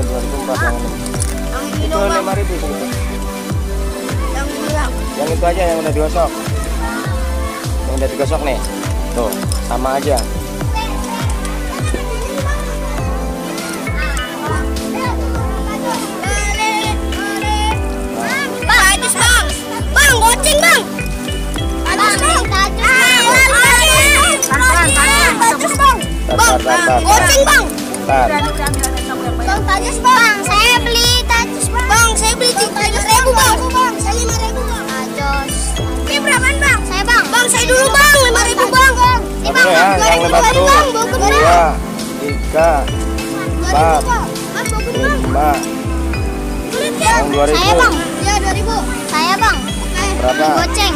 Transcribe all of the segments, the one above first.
nih dua ribu empat yang ini itu dong bang. lima ribu segitu Yang ini bang. yang itu aja yang udah digosok yang udah digosok nih tuh sama aja Bang, bang. Bang, goceng bang. Bang. Bang. Bang. Bang, tar, tar. goceng bang. Bang, tajus bang. Saya beli tajus bang. Bang, saya beli tajus ribu bang. Bang, saya lima ribu bang. Tajus. Ini berapaan bang? Saya bang. Bang, saya dulu bang. Lima ribu bang. Ini bang, ya, dua ribu bang. Bang. dua, tiga, Dua ribu bang. Bang, bagus bang. lima, yang dua ribu. Saya bang. Ya, dua ribu. Saya bang. Berapa? Goceng.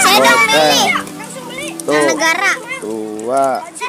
Saya udah Goceng. beli. Tuh, Negara. dua, tiga.